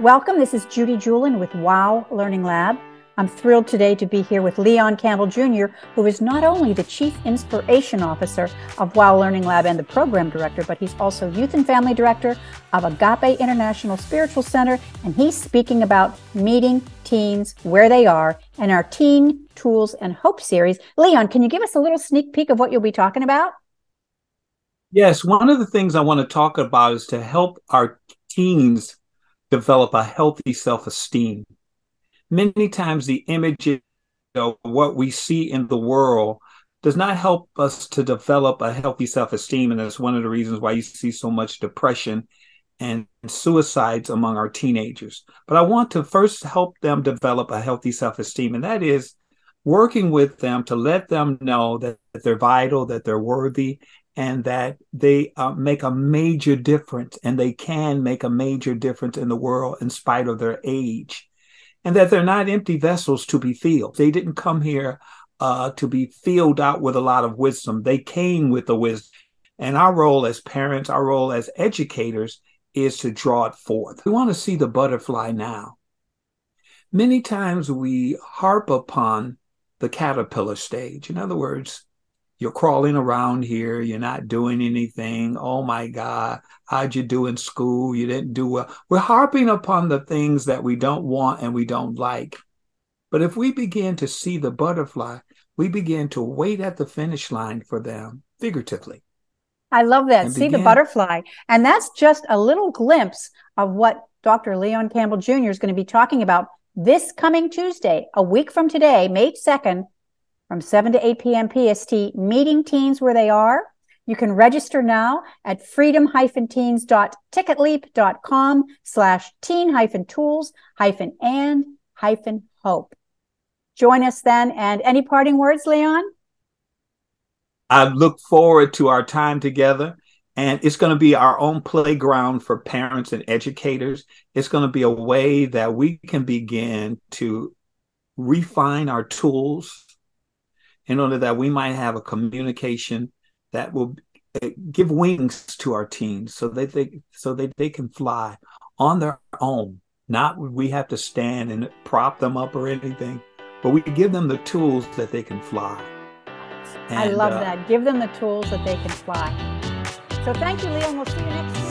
Welcome. This is Judy Julin with WOW Learning Lab. I'm thrilled today to be here with Leon Campbell Jr., who is not only the Chief Inspiration Officer of WOW Learning Lab and the Program Director, but he's also Youth and Family Director of Agape International Spiritual Center. And he's speaking about meeting teens where they are and our Teen Tools and Hope series. Leon, can you give us a little sneak peek of what you'll be talking about? Yes, one of the things I want to talk about is to help our teens develop a healthy self esteem. Many times, the image of what we see in the world does not help us to develop a healthy self esteem. And that's one of the reasons why you see so much depression and suicides among our teenagers. But I want to first help them develop a healthy self esteem, and that is working with them to let them know that, that they're vital, that they're worthy, and that they uh, make a major difference and they can make a major difference in the world in spite of their age and that they're not empty vessels to be filled. They didn't come here uh, to be filled out with a lot of wisdom. They came with the wisdom and our role as parents our role as educators is to draw it forth. We want to see the butterfly now. Many times we harp upon the caterpillar stage. In other words you're crawling around here. You're not doing anything. Oh my God, how'd you do in school? You didn't do well. We're harping upon the things that we don't want and we don't like. But if we begin to see the butterfly, we begin to wait at the finish line for them, figuratively. I love that. See begin. the butterfly. And that's just a little glimpse of what Dr. Leon Campbell Jr. is going to be talking about this coming Tuesday, a week from today, May 2nd, from 7 to 8 p.m. PST, meeting teens where they are. You can register now at freedom-teens.ticketleap.com slash teen-tools hyphen and hyphen hope. Join us then. And any parting words, Leon? I look forward to our time together. And it's going to be our own playground for parents and educators. It's going to be a way that we can begin to refine our tools in order that we might have a communication that will eh, give wings to our teens so that they so that they can fly on their own. Not we have to stand and prop them up or anything but we give them the tools that they can fly. And, i love uh, that. Give them the tools that they can fly. So thank you leon we'll see you next